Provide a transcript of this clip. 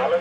Hallo.